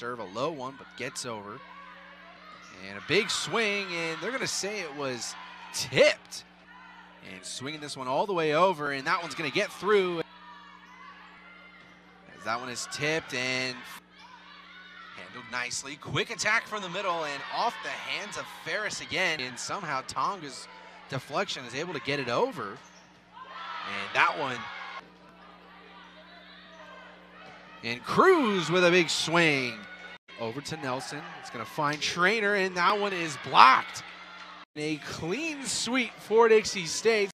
serve, a low one, but gets over. And a big swing, and they're going to say it was tipped. And swinging this one all the way over, and that one's going to get through. As that one is tipped and handled nicely. Quick attack from the middle and off the hands of Ferris again. And somehow Tonga's deflection is able to get it over. And that one. And Cruz with a big swing. Over to Nelson. It's going to find Treanor, and that one is blocked. A clean sweep for Dixie State.